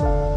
Bye.